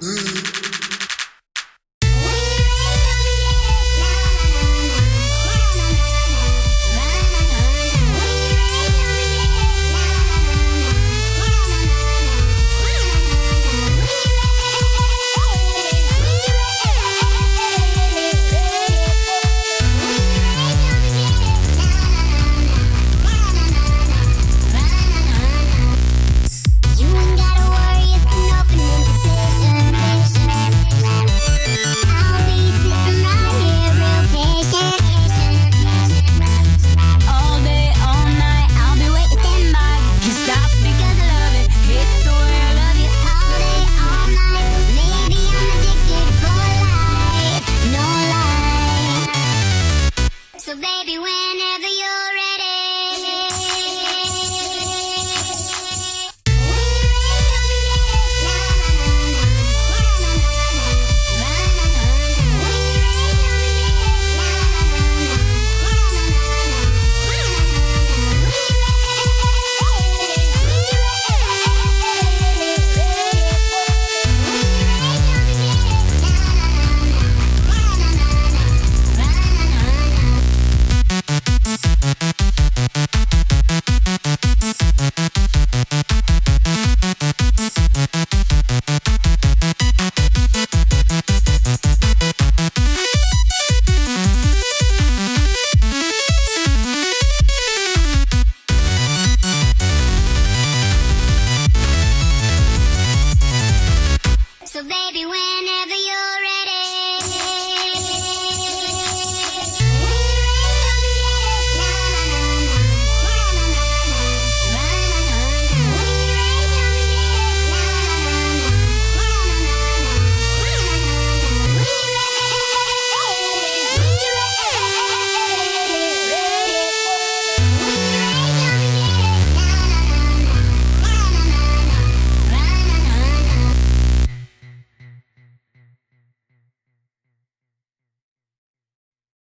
Mm.